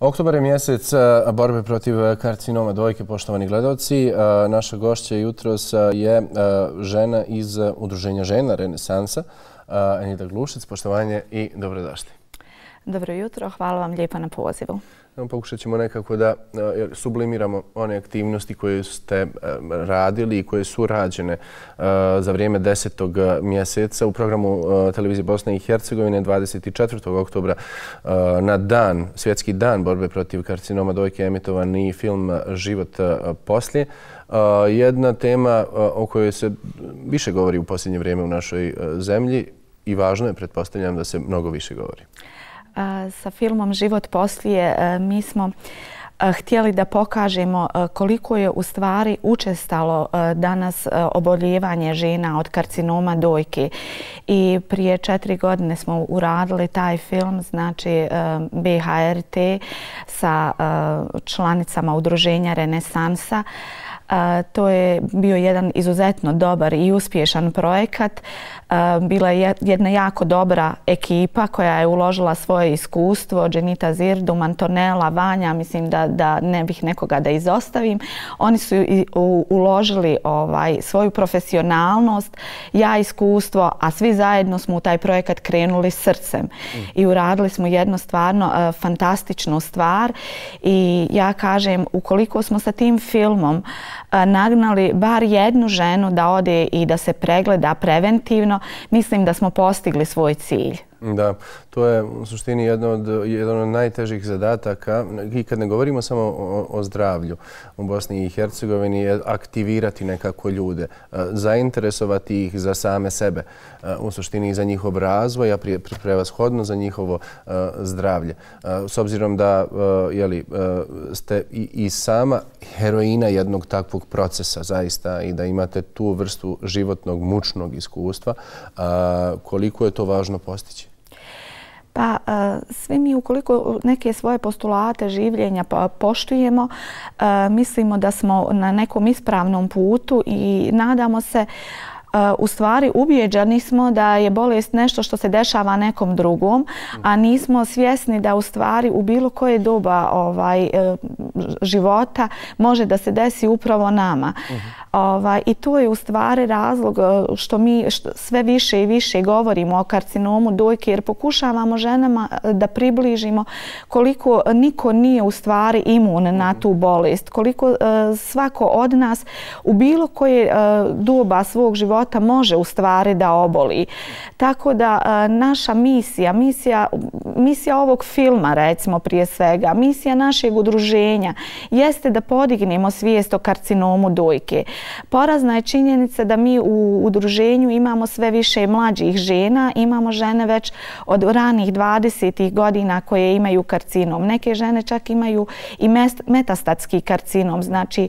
Oktobar je mjesec e, borbe protiv e, karcinoma dojke, poštovani gledalci. E, naša gošća jutros je žena iz Udruženja žena Renesansa, Anita Glušec. Poštovanje i dobrodošli. Dobro jutro, hvala vam lijepo na pozivu. Pokušat ćemo nekako da e, sublimiramo one aktivnosti koje ste e, radili i koje su rađene e, za vrijeme desetog mjeseca u programu televizije Bosne i Hercegovine 24. oktobra na dan, svjetski dan borbe protiv karcinoma dojke emitovan i film Život poslije. Jedna tema o kojoj se više govori u posljednje vrijeme u našoj zemlji i važno je, pretpostavljam, da se mnogo više govori sa filmom Život poslije e, mi smo e, htjeli da pokažemo e, koliko je u stvari učestalo danas oboljevanje žena od karcinoma dojke. I prije četiri godine smo uradili taj film, znači BHRT sa članicama udruženja Renesansa. To je bio jedan izuzetno dobar i uspješan projekat. Bila je jedna jako dobra ekipa koja je uložila svoje iskustvo. Dženita Zirdu, Mantonela, Vanja, mislim da, da ne bih nekoga da izostavim. Oni su uložili ovaj, svoju profesionalnost, ja iskustvo, a svi zajedno smo u taj projekat krenuli srcem. I uradili smo jednu stvarno fantastičnu stvar. I ja kažem, ukoliko smo sa tim filmom nagnali bar jednu ženu da ode i da se pregleda preventivno, mislim da smo postigli svoj cilj. Da, to je u suštini jedno od, jedan od najtežih zadataka. I kad ne govorimo samo o, o zdravlju u Bosni i Hercegovini, je aktivirati nekako ljude, zainteresovati ih za same sebe, u suštini i za njihov razvoj, a prevashodno za njihovo zdravlje. S obzirom da jeli, ste i, i sama heroina jednog takvog procesa zaista i da imate tu vrstu životnog, mučnog iskustva, koliko je to važno postići? Pa e, sve mi ukoliko neke svoje postulate življenja poštujemo, e, mislimo da smo na nekom ispravnom putu i nadamo se u stvari ubijeđani smo da je bolest nešto što se dešava nekom drugom, a nismo svjesni da u stvari u bilo koje doba ovaj, e, života može da se desi upravo nama. Ovaj, I to je u stvari razlog e, što mi sve više i više govorimo o karcinomu dojke jer pokušavamo ženama e, da približimo koliko niko nije u stvari imun na tu bolest, koliko svako od nas u bilo koje doba svog života života može u stvari da oboli. Tako da e, naša misija, misija, misija ovog filma recimo prije svega, misija našeg udruženja jeste da podignemo svijest o karcinomu dojke. Porazna je činjenica da mi u udruženju imamo sve više mlađih žena, imamo žene već od ranih 20. godina koje imaju karcinom. Neke žene čak imaju i metastatski karcinom, znači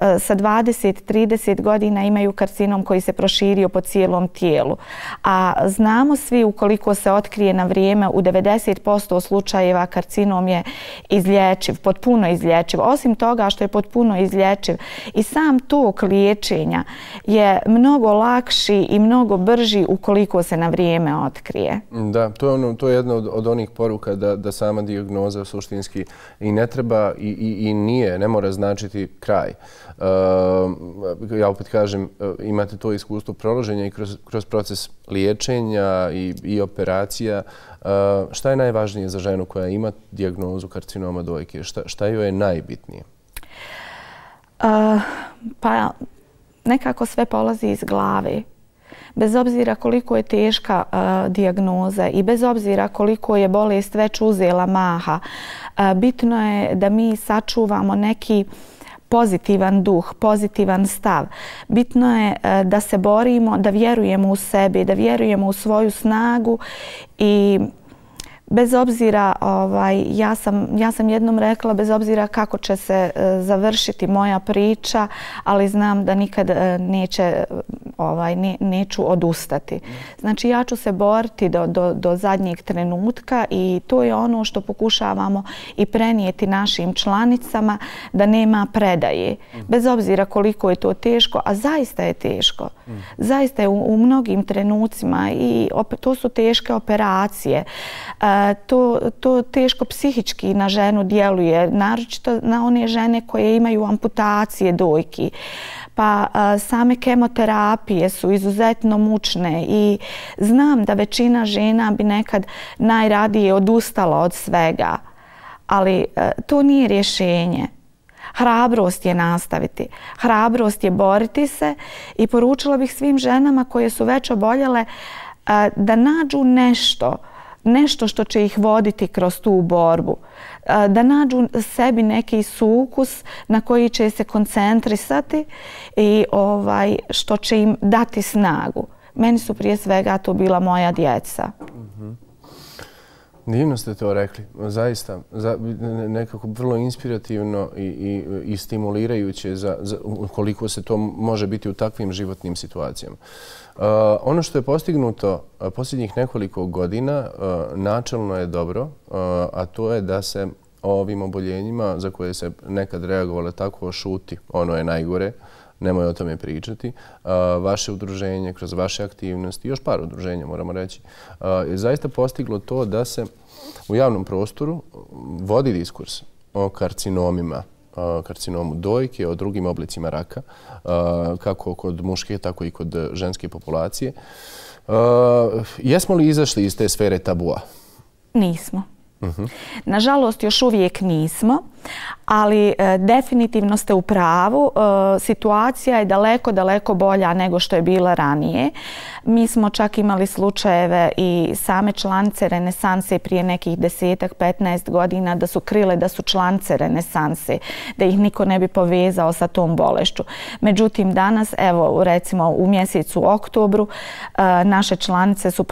e, sa 20-30 godina imaju karcinom koji se proširuje proširio po cijelom tijelu. A znamo svi ukoliko se otkrije na vrijeme, u 90% slučajeva karcinom je izlječiv, potpuno izlječiv. Osim toga što je potpuno izlječiv i sam tok liječenja je mnogo lakši i mnogo brži ukoliko se na vrijeme otkrije. Da, to je, ono, to je jedna od, od onih poruka da, da sama dijagnoza suštinski i ne treba i, i, i nije, ne mora značiti kraj. Uh, ja opet kažem, e, imate to iskustvo proloženja i kroz, kroz proces liječenja i, i operacija. Uh, šta je najvažnije za ženu koja ima dijagnozu karcinoma dojke? Šta, šta joj je najbitnije? Uh, pa nekako sve polazi iz glave. Bez obzira koliko je teška uh, dijagnoza i bez obzira koliko je bolest već uzela maha, uh, bitno je da mi sačuvamo neki uh, pozitivan duh, pozitivan stav. Bitno je e, da se borimo, da vjerujemo u sebi, da vjerujemo u svoju snagu i bez obzira, ovaj, ja, sam, ja sam jednom rekla, bez obzira kako će se e, završiti moja priča, ali znam da nikad e, neće ovaj, ne, neću odustati. Znači ja ću se boriti do, do, do zadnjeg trenutka i to je ono što pokušavamo i prenijeti našim članicama da nema predaje. Bez obzira koliko je to teško, a zaista je teško. Zaista je u, u mnogim trenucima i op, to su teške operacije. E, to, to teško psihički na ženu djeluje, naročito na one žene koje imaju amputacije dojki pa same kemoterapije su izuzetno mučne i znam da većina žena bi nekad najradije odustala od svega, ali e, to nije rješenje. Hrabrost je nastaviti, hrabrost je boriti se i poručila bih svim ženama koje su već oboljele e, da nađu nešto, nešto što će ih voditi kroz tu borbu e, da nađu sebi neki sukus na koji će se koncentrisati i ovaj što će im dati snagu. Meni su prije svega to bila moja djeca. Mhm. Divno ste to rekli, zaista, za, nekako vrlo inspirativno i, i, i stimulirajuće za, za koliko se to može biti u takvim životnim situacijama. Uh, ono što je postignuto uh, posljednjih nekoliko godina uh, načelno je dobro, uh, a to je da se o ovim oboljenjima za koje se nekad reagovalo tako šuti, ono je najgore, nemoj o tome pričati. Uh, vaše udruženje, kroz vaše aktivnosti, još par udruženja moramo reći, uh, je zaista postiglo to da se u javnom prostoru vodi diskurs o karcinomima, uh, karcinomu dojke, o drugim oblicima raka, kako kod muške, tako i kod ženske populacije. Jesmo li izašli iz te sfere tabua? Nismo. Nažalost, još uvijek nismo, ali e, definitivno ste u pravu. E, situacija je daleko, daleko bolja nego što je bila ranije. Mi smo čak imali slučajeve i same članice renesanse prije nekih desetak, 15 godina da su krile da su članice renesanse, da ih niko ne bi povezao sa tom bolešću. Međutim, danas, evo, recimo u mjesecu oktobru, e, naše članice su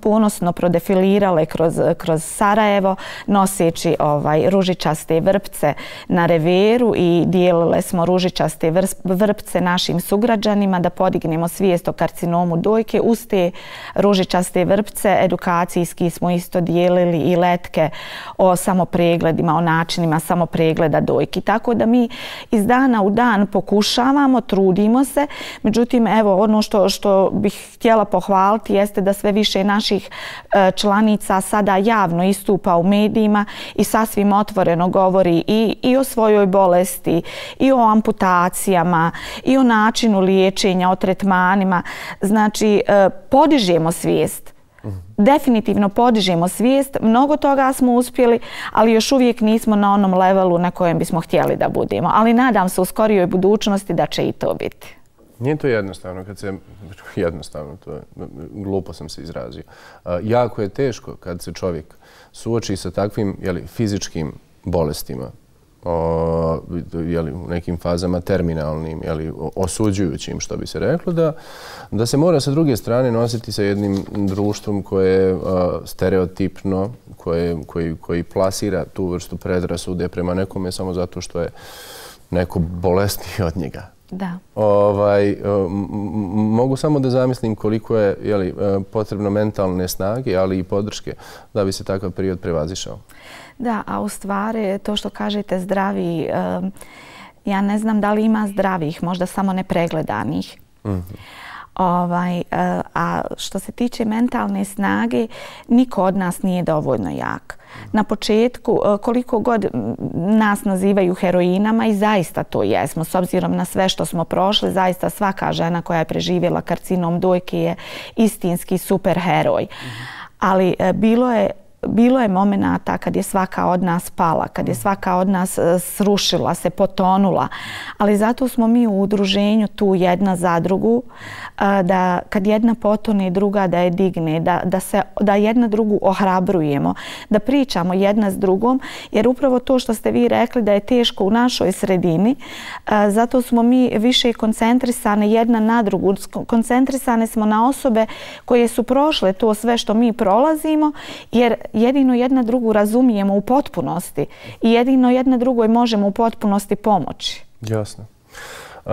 ponosno prodefilirale kroz, kroz Sarajevo, noseći ovaj, ružičaste vrpce na reveru i dijelile smo ružičaste vrpce našim sugrađanima da podignemo svijest o karcinomu dojke. Uz te ružičaste vrpce edukacijski smo isto dijelili i letke o samopregledima, o načinima samopregleda dojki. Tako da mi iz dana u dan pokušavamo, trudimo se. Međutim, evo, ono što, što bih htjela pohvaliti jeste da sve više naših e, članica sada javno istupa u medijima i sasvim otvoreno govori i, i o svojoj bolesti, i o amputacijama, i o načinu liječenja, o tretmanima. Znači, e, podižemo svijest. Definitivno podižemo svijest. Mnogo toga smo uspjeli, ali još uvijek nismo na onom levelu na kojem bismo htjeli da budemo. Ali nadam se u skorijoj budućnosti da će i to biti. Nije to jednostavno, kad se, jednostavno, to je, glupo sam se izrazio. Uh, jako je teško kad se čovjek suoči sa takvim jeli, fizičkim bolestima, o, jeli, u nekim fazama terminalnim, jeli, osuđujućim, što bi se reklo, da, da se mora sa druge strane nositi sa jednim društvom koje je stereotipno, koje, koji, koji plasira tu vrstu predrasude prema nekome samo zato što je neko bolestniji od njega. Da. Ovaj, mogu samo da zamislim koliko je jeli, potrebno mentalne snage, ali i podrške da bi se takav period prevazišao. Da, a u stvari to što kažete zdravi, ja ne znam da li ima zdravih, možda samo nepregledanih. Mm -hmm. Ovaj, a što se tiče mentalne snage, niko od nas nije dovoljno jak. Na početku, koliko god nas nazivaju heroinama i zaista to jesmo, s obzirom na sve što smo prošli, zaista svaka žena koja je preživjela karcinom dojke je istinski superheroj. Ali bilo je bilo je momenata kad je svaka od nas pala, kad je svaka od nas e, srušila se, potonula, ali zato smo mi u udruženju tu jedna za drugu, e, da kad jedna potone, druga da je digne, da, da, se, da jedna drugu ohrabrujemo, da pričamo jedna s drugom, jer upravo to što ste vi rekli da je teško u našoj sredini, e, zato smo mi više koncentrisane jedna na drugu, koncentrisane smo na osobe koje su prošle to sve što mi prolazimo, jer jedino jedna drugu razumijemo u potpunosti i jedino jedna drugoj možemo u potpunosti pomoći. Jasno. E,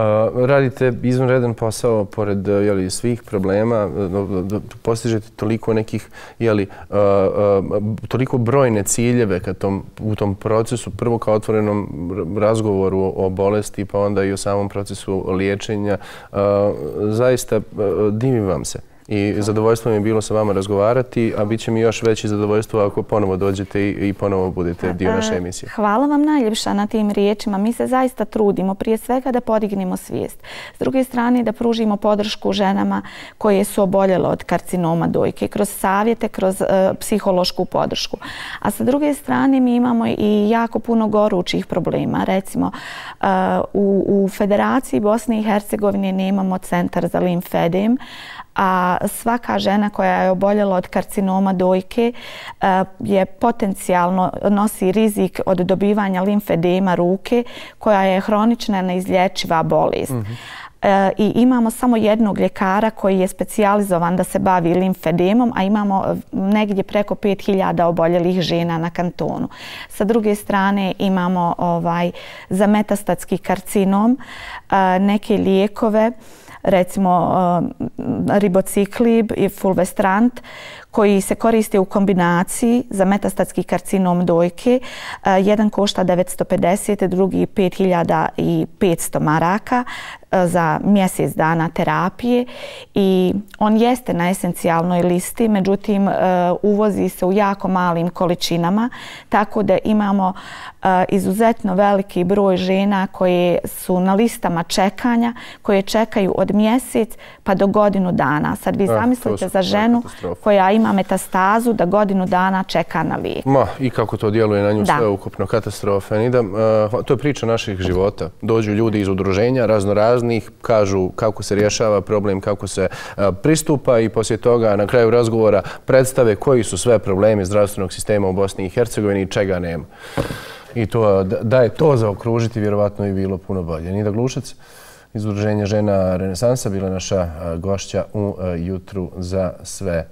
radite izvanredan posao pored e, jeli, svih problema, e, postižete toliko nekih, jeli, toliko brojne ciljeve kad tom, u tom procesu, prvo kao otvorenom razgovoru o bolesti, pa onda i o samom procesu liječenja. Zaista divim vam se i zadovoljstvo mi je bilo sa vama razgovarati, a bit će mi još veće zadovoljstvo ako ponovo dođete i ponovo budete dio naše emisije. Hvala vam najljepša na tim riječima. Mi se zaista trudimo prije svega da podignemo svijest. S druge strane da pružimo podršku ženama koje su oboljele od karcinoma dojke kroz savjete, kroz e, psihološku podršku. A sa druge strane mi imamo i jako puno gorućih problema. Recimo e, u Federaciji Bosne i Hercegovine nemamo centar za limfedem, a svaka žena koja je oboljela od karcinoma dojke e, je potencijalno nosi rizik od dobivanja limfedema ruke koja je hronična neizlječiva bolest. Mm -hmm. I imamo samo jednog ljekara koji je specijalizovan da se bavi limfedemom, a imamo negdje preko 5000 oboljelih žena na kantonu. Sa druge strane imamo ovaj za metastatski karcinom neke lijekove recimo eh, ribociklib i fulvestrant koji se koriste u kombinaciji za metastatski karcinom dojke. Uh, jedan košta 950, drugi 5500 maraka za mjesec dana terapije i on jeste na esencijalnoj listi, međutim e, uvozi se u jako malim količinama, tako da imamo e, izuzetno veliki broj žena koje su na listama čekanja, koje čekaju od mjesec pa do godinu dana. Sad vi zamislite za ženu koja ima metastazu da godinu dana čeka na lijek. Ma, i kako to djeluje na nju sve ukupno katastrofe. E, to je priča naših života. Dođu ljudi iz udruženja, razno raznih, kažu kako se rješava problem, kako se pristupa i poslije toga na kraju razgovora predstave koji su sve problemi zdravstvenog sistema u Bosni i Hercegovini i čega nema. I to, da je to zaokružiti, vjerovatno i bilo puno bolje. Nida Glušac iz Udruženja žena Renesansa bila naša gošća u jutru za sve.